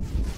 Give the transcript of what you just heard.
you